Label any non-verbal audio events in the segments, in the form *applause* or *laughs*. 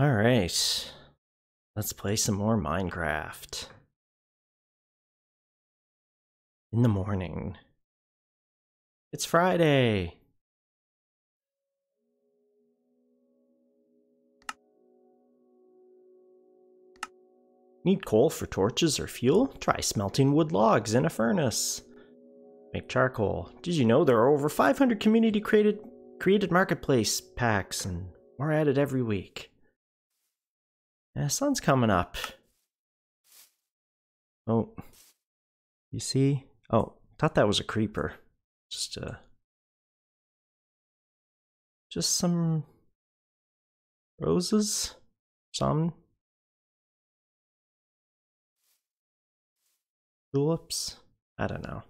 All right. Let's play some more Minecraft. In the morning. It's Friday. Need coal for torches or fuel? Try smelting wood logs in a furnace. Make charcoal. Did you know there are over 500 community created created marketplace packs and more added every week? Yeah, sun's coming up. Oh. You see? Oh, thought that was a creeper. Just uh just some roses? Some tulips? I don't know.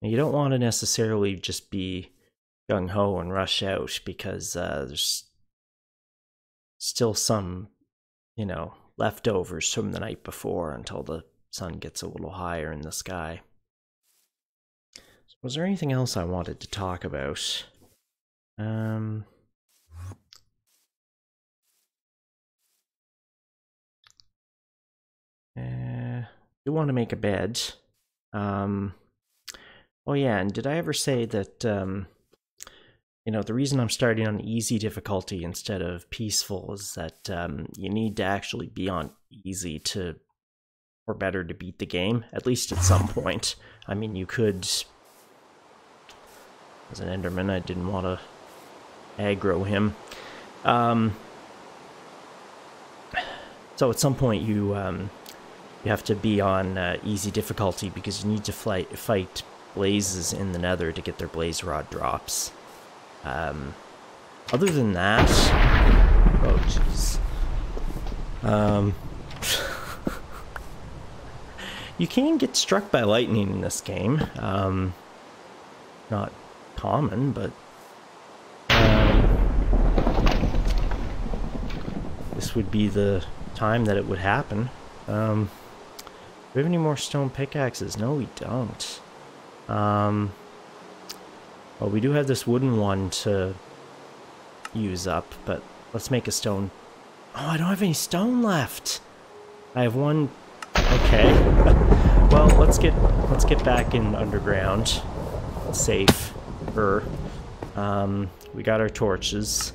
you don't want to necessarily just be gung ho and rush out because uh, there's still some, you know, leftovers from the night before until the sun gets a little higher in the sky. Was there anything else I wanted to talk about? Um. Uh, do want to make a bed. Um. Oh yeah, and did I ever say that um, you know the reason I'm starting on easy difficulty instead of peaceful is that um, you need to actually be on easy to or better to beat the game at least at some point. I mean, you could as an Enderman, I didn't want to aggro him. Um, so at some point you um, you have to be on uh, easy difficulty because you need to fight fight blazes in the nether to get their blaze rod drops. Um, other than that, oh jeez. Um, *laughs* you can get struck by lightning in this game. Um, not common, but um, this would be the time that it would happen. Um, do we have any more stone pickaxes? No, we don't. Um, well, we do have this wooden one to use up, but let's make a stone. Oh, I don't have any stone left. I have one. Okay. *laughs* well, let's get let's get back in underground, safe. Er, um, we got our torches,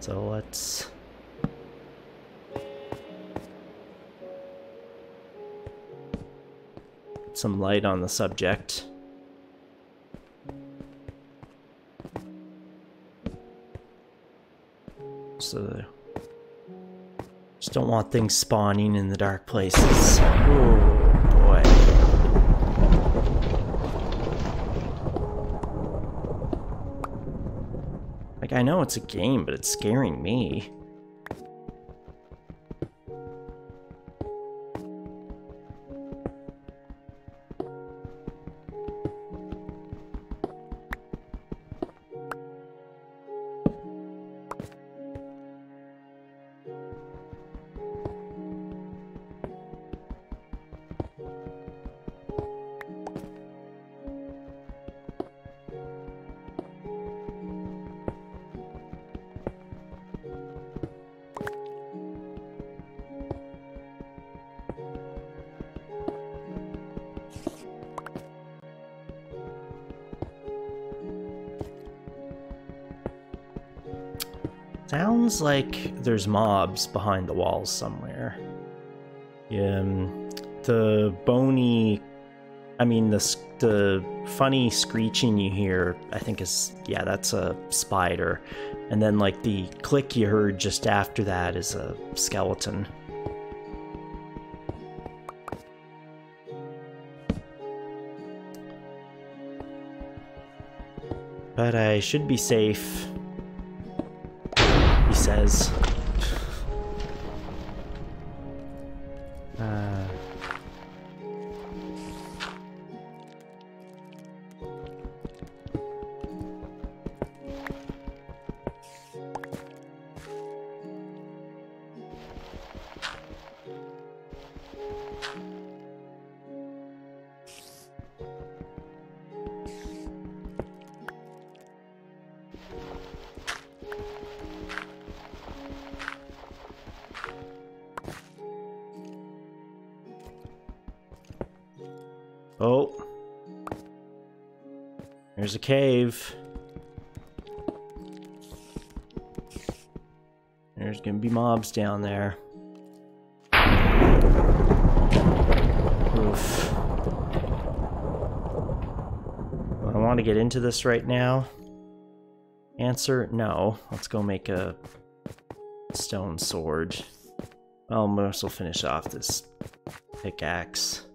so let's. some light on the subject. So just don't want things spawning in the dark places. Oh boy. Like I know it's a game, but it's scaring me. Like there's mobs behind the walls somewhere. Um, the bony, I mean the the funny screeching you hear, I think is yeah, that's a spider, and then like the click you heard just after that is a skeleton. But I should be safe says. Oh. There's a cave. There's gonna be mobs down there. Oof. Do I want to get into this right now? Answer, no. Let's go make a stone sword. Well, Moose will finish off this pickaxe.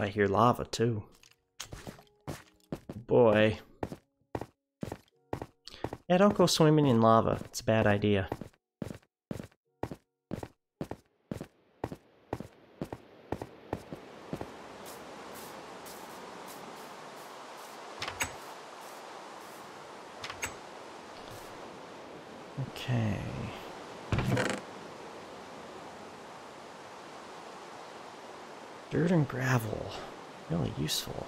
I hear lava too. Boy. Yeah, don't go swimming in lava. It's a bad idea. Okay. Dirt and gravel. Really useful.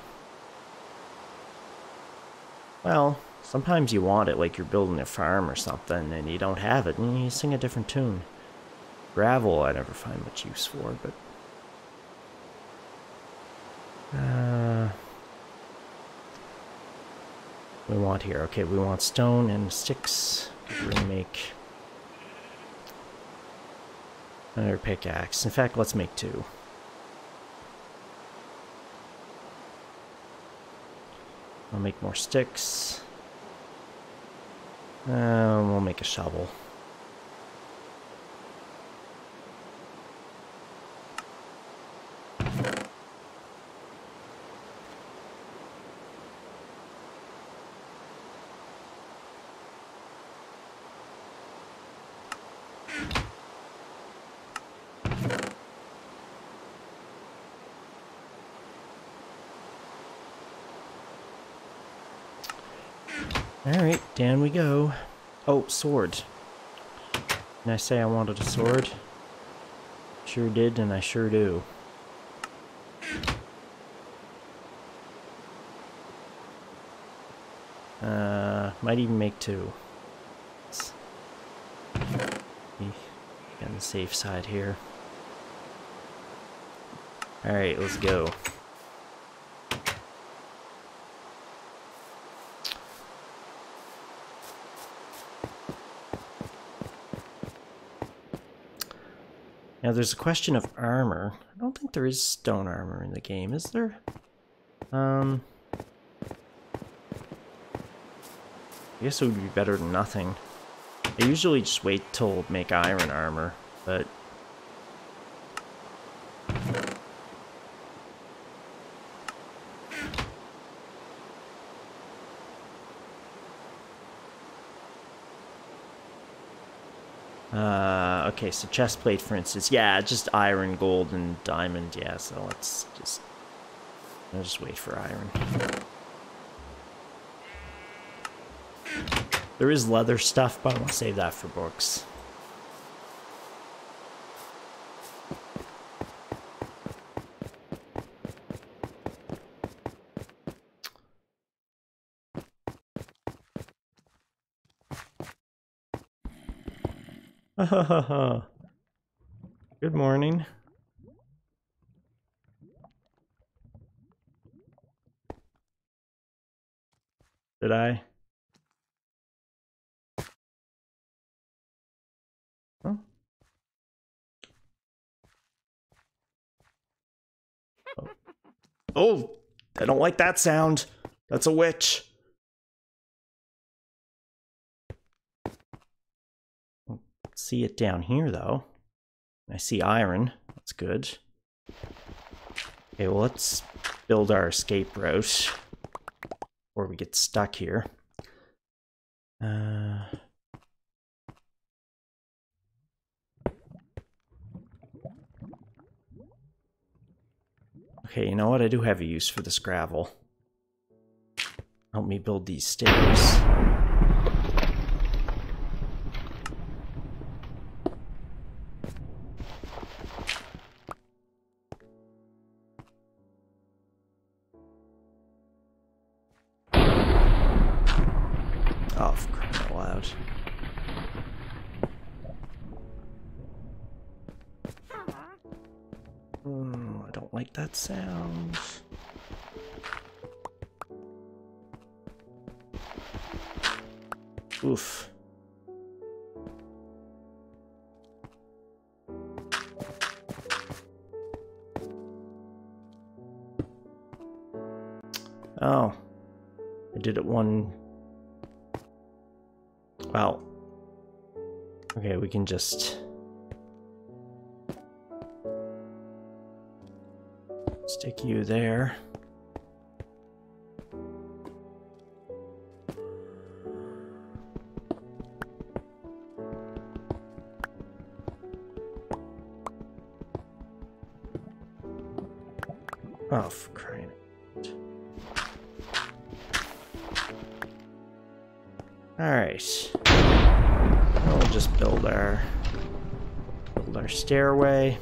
Well, sometimes you want it like you're building a farm or something and you don't have it and you sing a different tune. Gravel I never find much use for, but... Uh, we want here? Okay, we want stone and sticks. We're make another pickaxe. In fact, let's make two. I'll make more sticks. Um, we'll make a shovel. Alright, down we go. Oh, sword. Did I say I wanted a sword? Sure did, and I sure do. Uh, might even make two. On the safe side here. Alright, let's go. Now there's a question of armor. I don't think there is stone armor in the game, is there? Um... I guess it would be better than nothing. I usually just wait till make iron armor, but... Uh, okay, so chest plate, for instance. Yeah, just iron, gold, and diamond. Yeah, so let's just... I'll just wait for iron. There is leather stuff, but I want to save that for books. *laughs* Good morning. Did I? Huh? Oh. oh, I don't like that sound. That's a witch. See it down here, though. I see iron. That's good. Okay, well, let's build our escape route. Before we get stuck here. Uh... Okay, you know what? I do have a use for this gravel. Help me build these stairs. Oh, crying out loud. Mm, I don't like that sound. Oof. Oh. I did it one... Well. Okay, we can just... Stick you there. Oh, for crying Alright. We'll just build our build our stairway.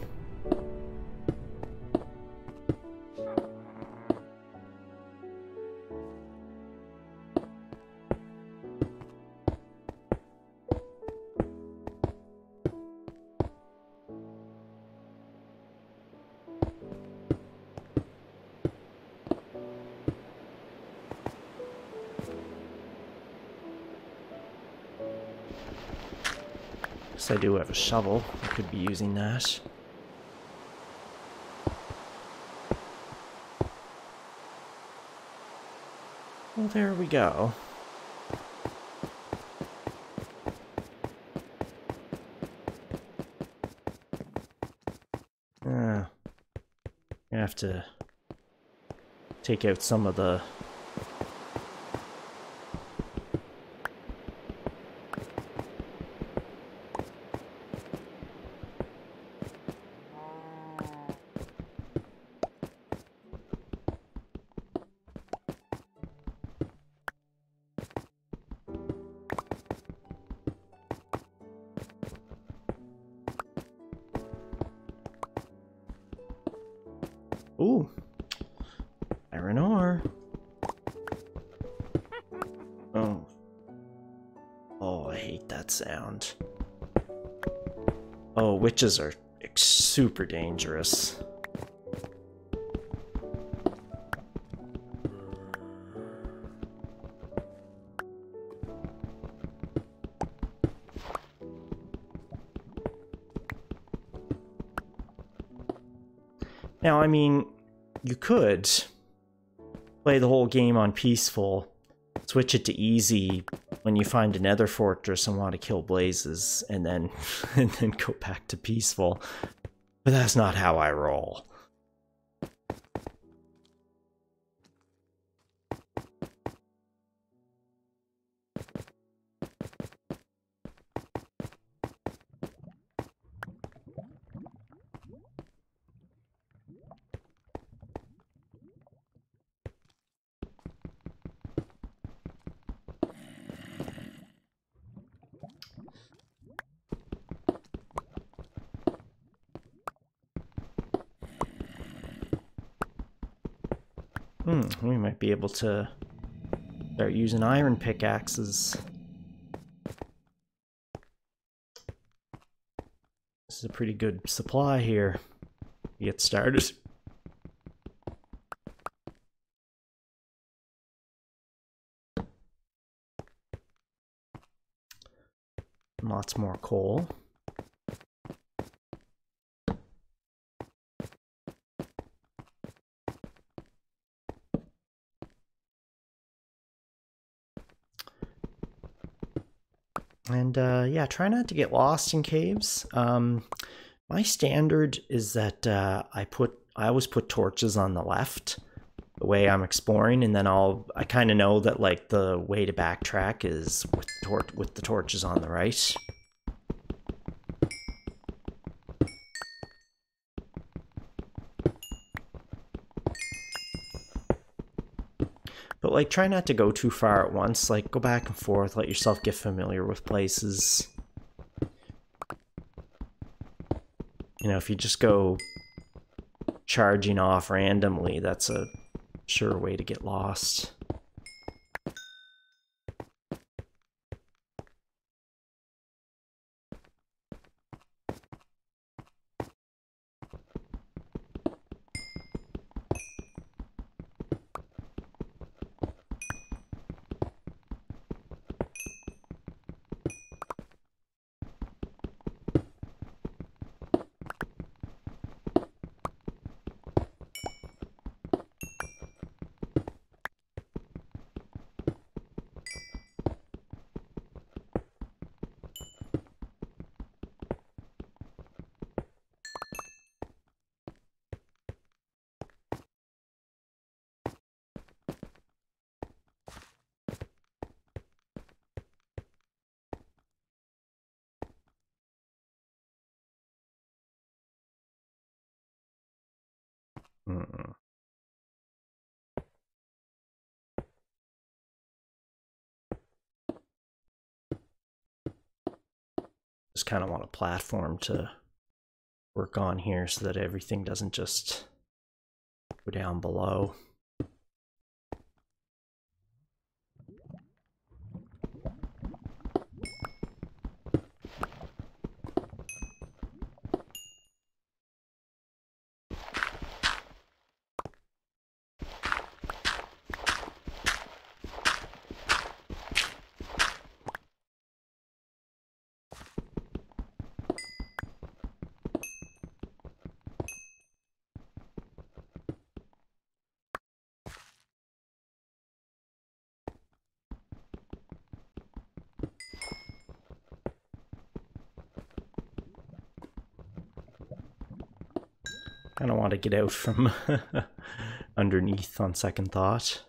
Have a shovel. I could be using that. Well, there we go. Uh, I have to take out some of the witches are super dangerous. Now, I mean, you could play the whole game on peaceful, switch it to easy when you find a nether fortress and want to kill blazes, and then *laughs* and then go back to peaceful. But that's not how I roll. Be able to start using iron pickaxes. This is a pretty good supply here. Get started. Lots more coal. And uh, yeah, try not to get lost in caves. Um, my standard is that uh, I put I always put torches on the left, the way I'm exploring, and then I'll I kind of know that like the way to backtrack is with tor with the torches on the right. Like try not to go too far at once. Like go back and forth, let yourself get familiar with places. You know, if you just go charging off randomly, that's a sure way to get lost. Kind of want a platform to work on here so that everything doesn't just go down below. To get out from *laughs* underneath on second thought.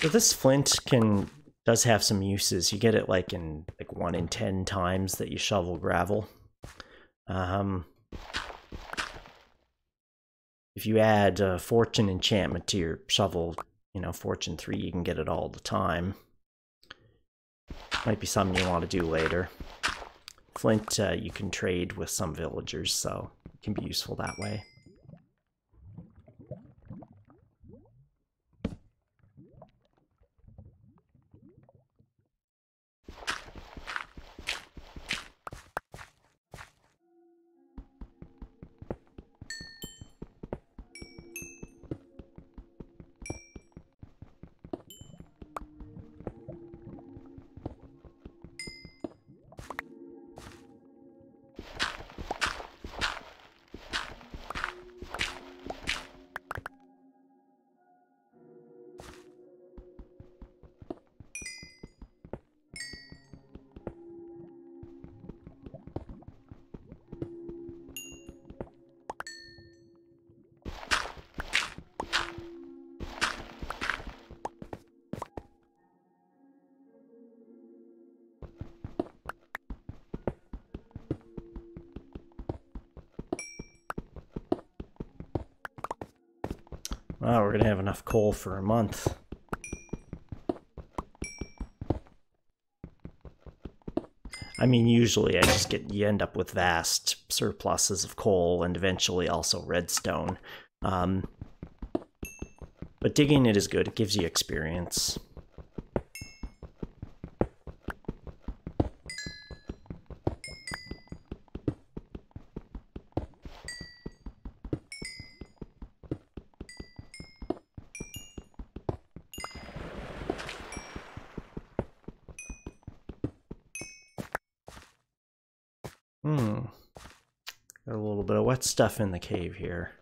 So this flint can does have some uses. You get it like in like one in ten times that you shovel gravel. Um, if you add a fortune enchantment to your shovel, you know, fortune three, you can get it all the time. Might be something you want to do later. Flint uh, you can trade with some villagers, so it can be useful that way. Wow, we're gonna have enough coal for a month. I mean, usually I just get, you end up with vast surpluses of coal and eventually also redstone. Um, but digging it is good, it gives you experience. Got a little bit of wet stuff in the cave here.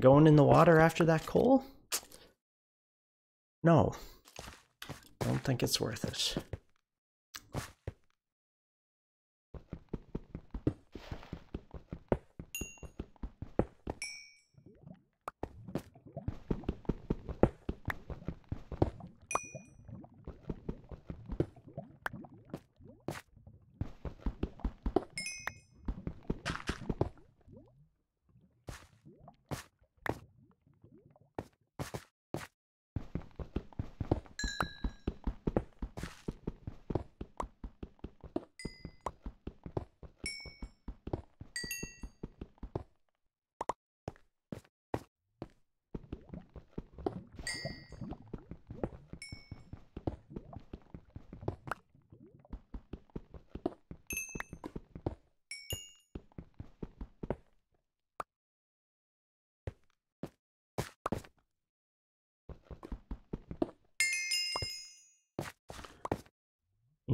Going in the water after that coal? No. I Don't think it's worth it.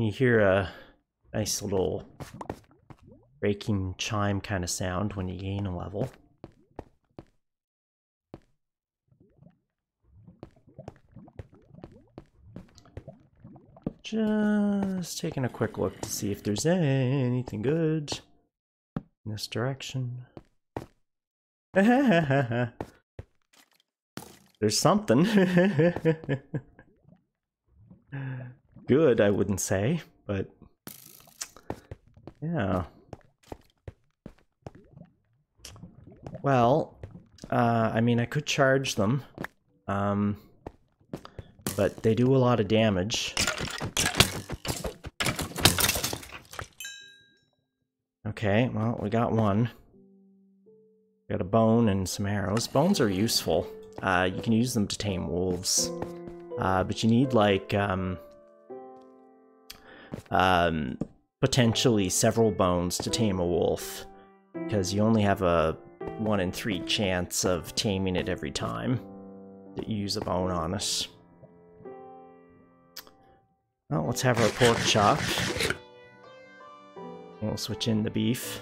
You hear a nice little breaking chime kind of sound when you gain a level. Just taking a quick look to see if there's anything good in this direction. *laughs* there's something. *laughs* good, I wouldn't say, but yeah. Well, uh, I mean, I could charge them, um, but they do a lot of damage. Okay, well, we got one. Got a bone and some arrows. Bones are useful. Uh, you can use them to tame wolves. Uh, but you need, like, um, um, potentially several bones to tame a wolf. Because you only have a 1 in 3 chance of taming it every time that you use a bone on us. Well, let's have our pork chop. We'll switch in the beef.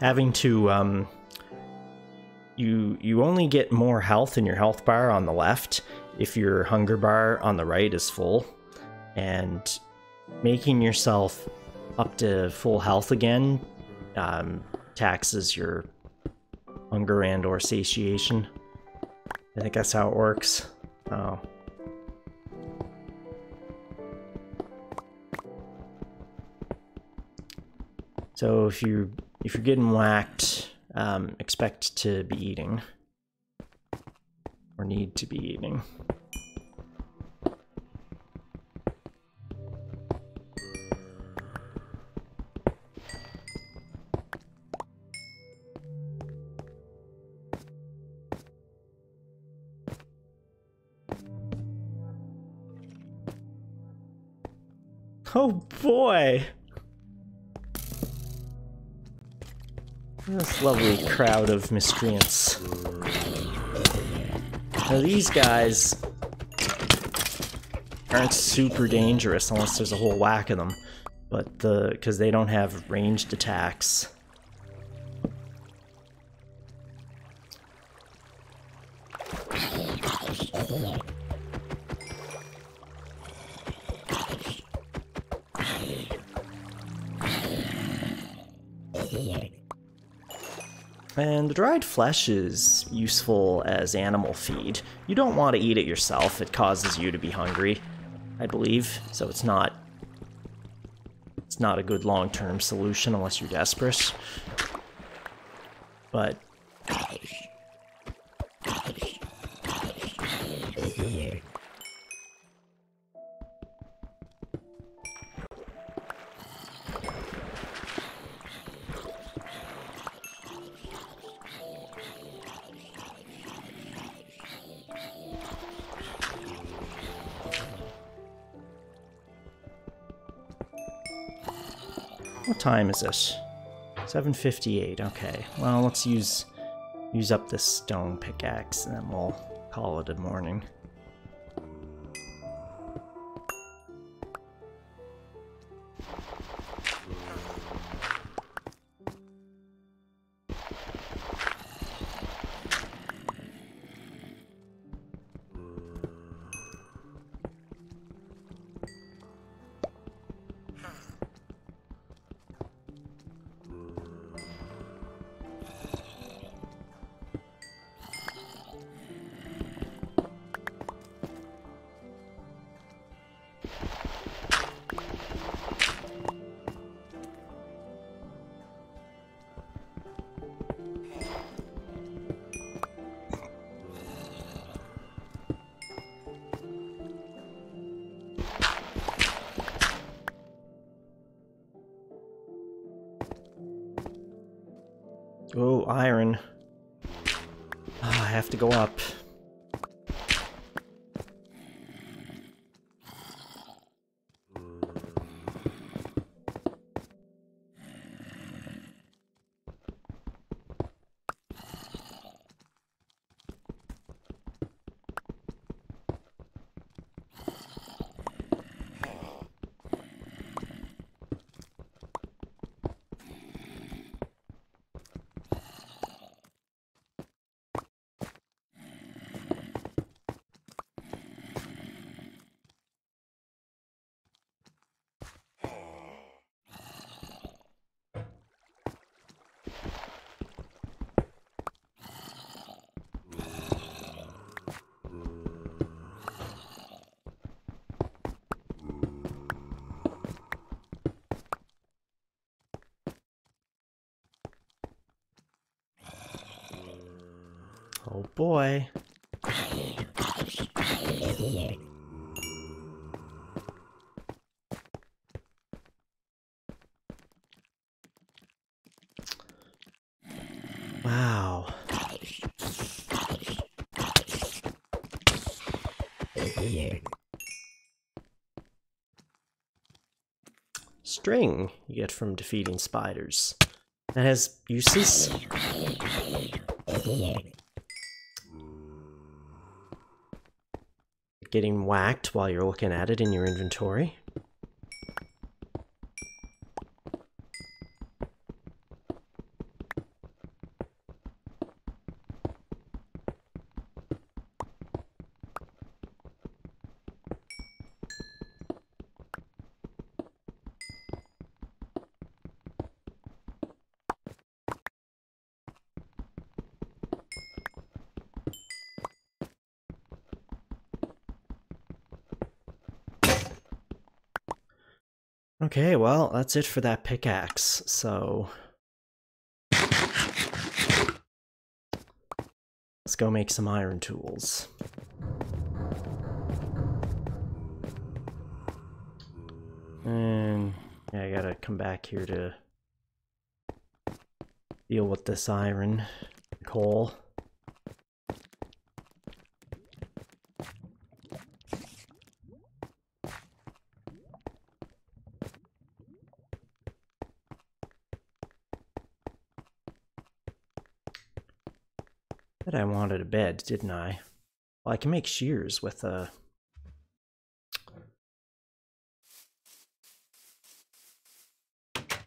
Having to, um, you, you only get more health in your health bar on the left if your hunger bar on the right is full. And making yourself up to full health again um, taxes your hunger and or satiation. I think that's how it works. Oh. So if you if you're getting whacked, um, expect to be eating or need to be eating. Oh boy! This lovely crowd of miscreants. Now these guys aren't super dangerous unless there's a whole whack of them, but the because they don't have ranged attacks. And the dried flesh is useful as animal feed. You don't want to eat it yourself, it causes you to be hungry, I believe, so it's not it's not a good long-term solution unless you're desperate. But time is it? 7.58, okay. Well, let's use use up this stone pickaxe and then we'll call it a morning. Have to go up. Boy. Wow. String you get from defeating spiders. That has uses. Getting whacked while you're looking at it in your inventory. Okay, well, that's it for that pickaxe, so... Let's go make some iron tools. And yeah, I gotta come back here to deal with this iron coal. That I wanted a bed, didn't I? Well, I can make shears with a...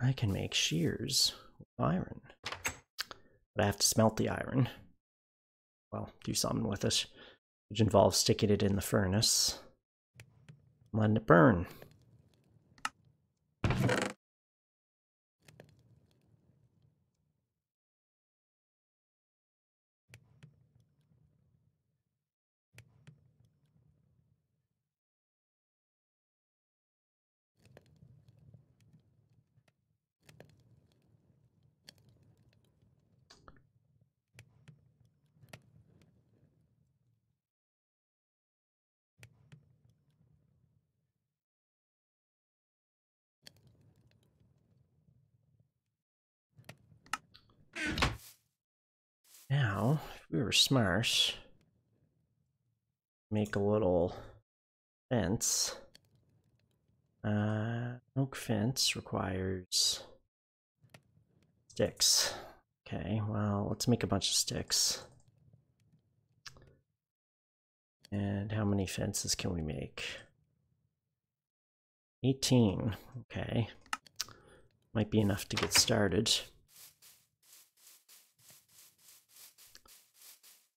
I can make shears with iron. But I have to smelt the iron. Well, do something with it. Which involves sticking it in the furnace. Letting it burn. Now, if we were smart, make a little fence. Uh, oak fence requires sticks. Okay, well, let's make a bunch of sticks. And how many fences can we make? 18. Okay. Might be enough to get started.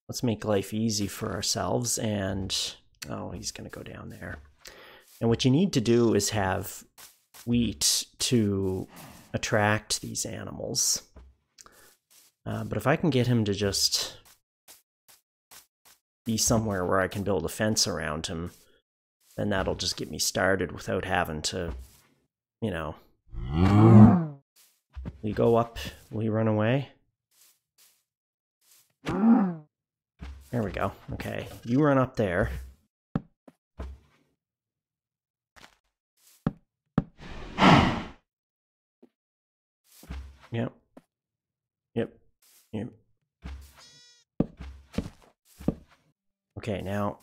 Let's make life easy for ourselves and... Oh, he's going to go down there. And what you need to do is have wheat to attract these animals. Uh, but if I can get him to just be somewhere where I can build a fence around him, then that'll just get me started without having to, you know. We go up, we run away. There we go. Okay, you run up there. Yep. Yep. Yep. Okay, now.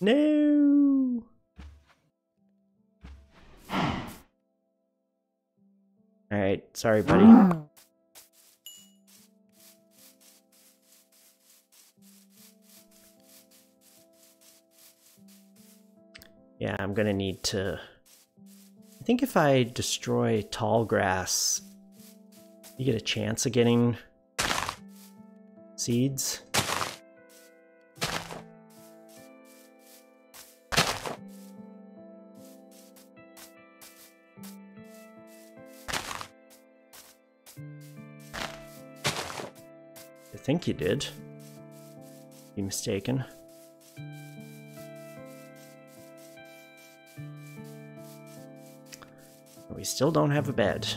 No. All right, sorry, buddy. Yeah, I'm gonna need to... I think if I destroy tall grass, you get a chance of getting seeds. Think you did. Be mistaken. We still don't have a bed.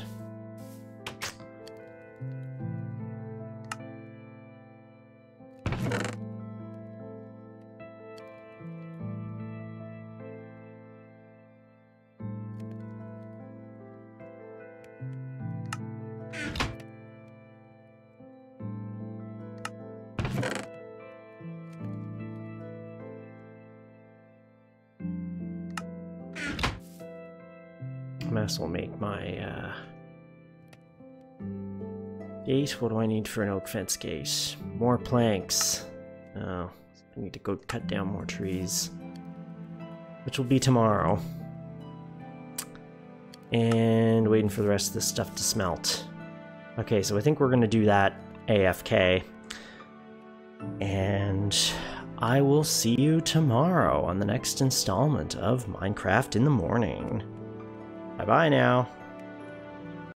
What do I need for an oak fence gate? More planks. Oh, I need to go cut down more trees. Which will be tomorrow. And waiting for the rest of this stuff to smelt. Okay, so I think we're going to do that AFK. And I will see you tomorrow on the next installment of Minecraft in the Morning. Bye bye now.